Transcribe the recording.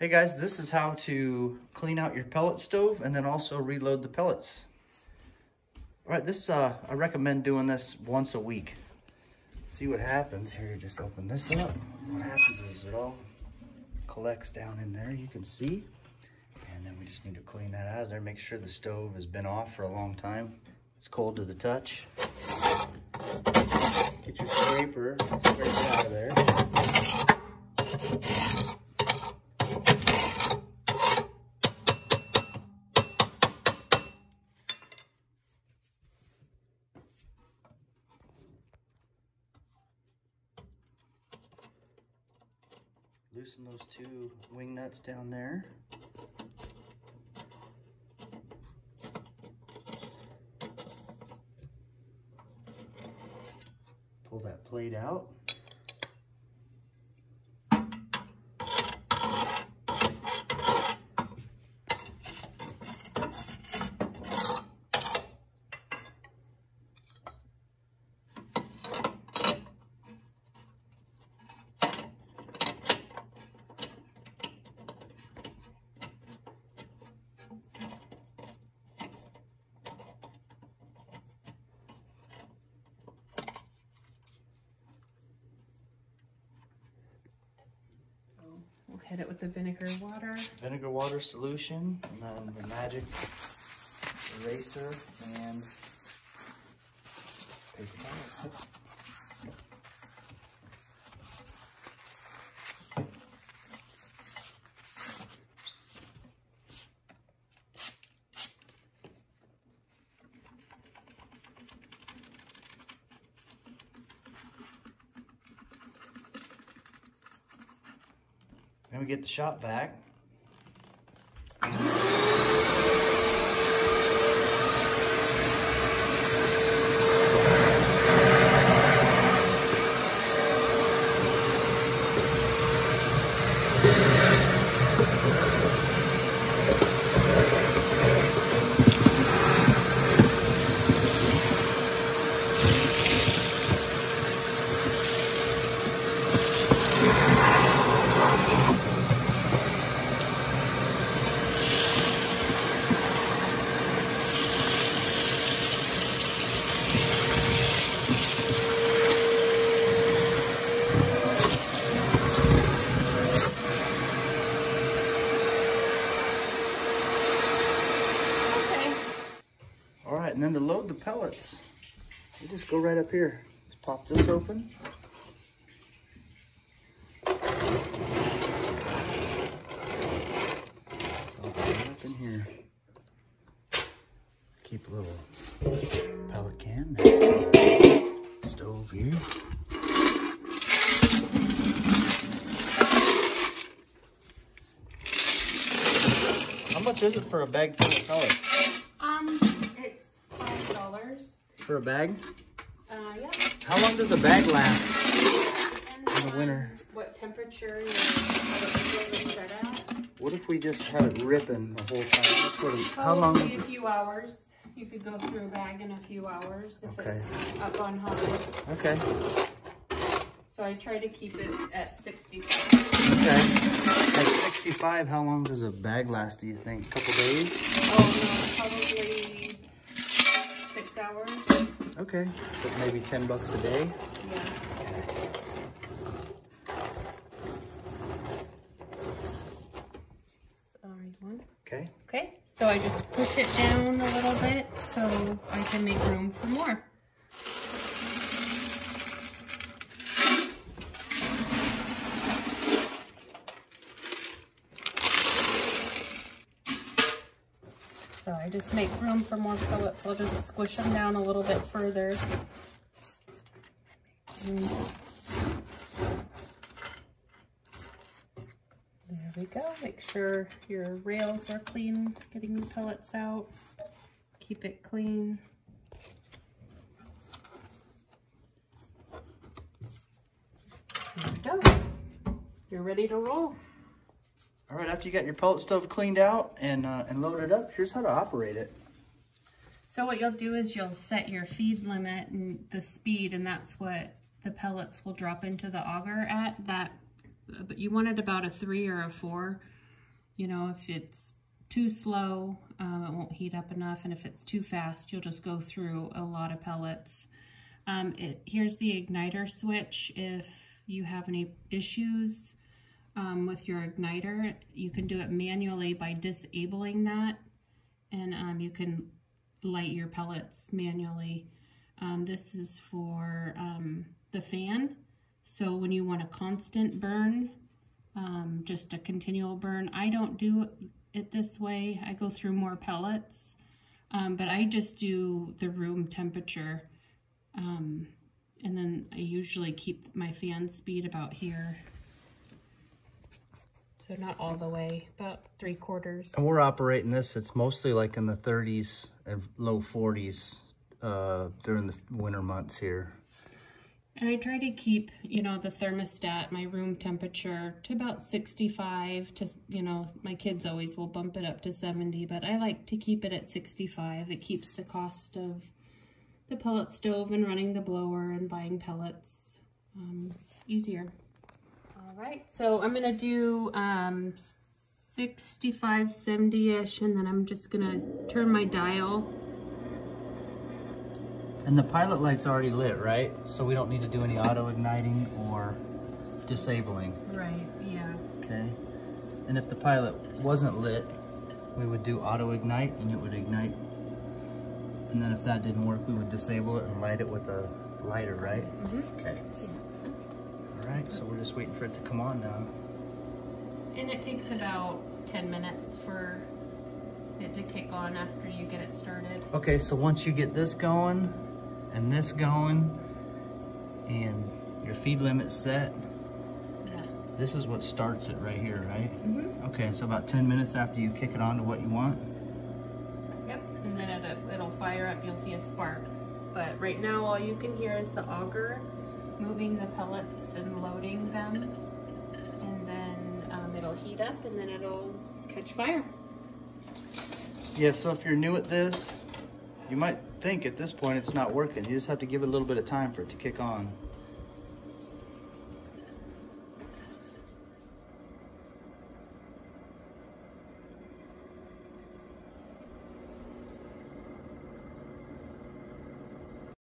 Hey guys, this is how to clean out your pellet stove and then also reload the pellets. All right, this, uh, I recommend doing this once a week. See what happens here, just open this up. What happens is it all collects down in there, you can see. And then we just need to clean that out of there, make sure the stove has been off for a long time. It's cold to the touch. Get your scraper, scrape it out of there. Loosen those two wing nuts down there. Pull that plate out. We'll hit it with the vinegar water. Vinegar water solution, and then the magic eraser and paper. Then we get the shop vac. Okay. All right, and then to load the pellets, you just go right up here. Just pop this open. Up in here. Keep a little pellet can next to the stove here. How much is it for a bag full of pellets? Um, it's five dollars. For a bag? Uh, yeah. How long does a bag last? In the winter. What temperature you're set at. What if we just had it ripping the whole time? That's what it- how long? A few hours. You could go through a bag in a few hours if Okay. it's up on high. Okay, So I try to keep it at 65. okay. At 65, how long does a bag last, do you think? A couple days? Oh, Okay, so maybe 10 bucks a day? Yeah. Sorry, one. Okay, Okay, so I just push it down a little bit so I can make room for more. So I just make room for more pellets. I'll just squish them down a little bit further. And There we go. Make sure your rails are clean, getting the pellets out. Keep it clean. There we go. You're ready to roll. All right, after you got your pellet stove cleaned out and, uh, and loaded up, here's how to operate it. So what you'll do is you'll set your feed limit and the speed, and that's what the pellets will drop into the auger at. That, but you want it about a three or a four. you know, if it's too slow, um, it won't heat up enough. And if it's too fast, you'll just go through a lot of pellets. Um, it, here's the igniter switch. If you have any issues um, with your igniter, you can do it manually by disabling that. And um, you can light your pellets manually. Um, this is for um, the fan. So when you want a constant burn, um, just a continual burn, I don't do it this way. I go through more pellets, um, but I just do the room temperature. And then I usually keep my fan speed about here. So not all the way, about three quarters. And we're operating this, it's mostly like in the 30s and low 40s uh, during the winter months here. And I try to keep, you know, the thermostat, my room temperature to about 65 to, you know, my kids always will bump it up to 70, but I like to keep it at 65. It keeps the cost of the pellet stove and running the blower and buying pellets um, easier. Right, so I'm gonna do um, 65, 70-ish, and then I'm just gonna turn my dial and the pilot light's already lit, right? So we don't need to do any auto igniting or disabling. Right, yeah. Okay. And if the pilot wasn't lit, we would do auto ignite and it would ignite. And then if that didn't work, we would disable it and light it with a lighter, right? Mm -hmm. Okay. All right, so we're just waiting for it to come on now. And it takes about 10 minutes for it to kick on after you get it started. Okay, so once you get this going, and this going and your feed limit set. Yeah. This is what starts it right here, right? Mm -hmm. Okay, so about 10 minutes after you kick it on to what you want? Yep, and then it'll, it'll fire up, you'll see a spark. But right now all you can hear is the auger moving the pellets and loading them. And then um, it'll heat up and then it'll catch fire. Yeah, so if you're new at this, you might think at this point it's not working. You just have to give it a little bit of time for it to kick on.